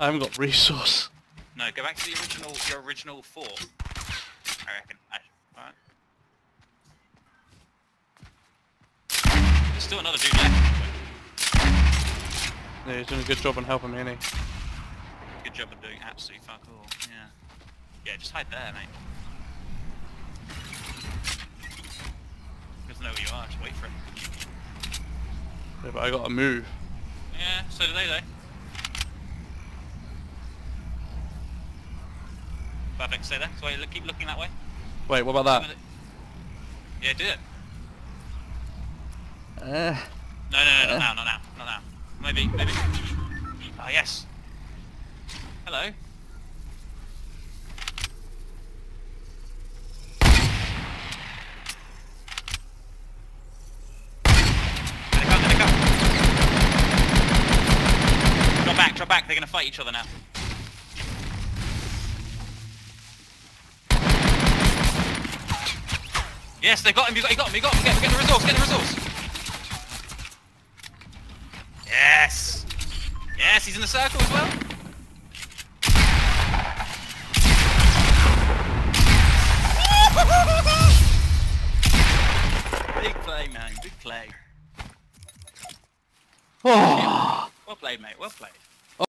I haven't got resource. No, go back to the original, your original fort. I reckon. Alright. There's still another dude left. Yeah, he's doing a good job on helping me, he? Good job of doing absolutely fuck all. Yeah. Yeah, just hide there, mate. He doesn't know where you are, just wait for him. Yeah, but I gotta move. Yeah, so do they though. Perfect, stay there. So wait, look, keep looking that way. Wait, what about that? Yeah, do it. Uh, No, no, no, not now, not now, not now. Maybe, maybe. Ah, yes. Hello. Come, come. Drop back, drop back, they're gonna fight each other now. Yes, they've got him, you got, you got him, you got him, get, get the resource, get the resource. Yes! Yes, he's in the circle as well. Big play, man. Big play. oh, Well played, mate. Well played.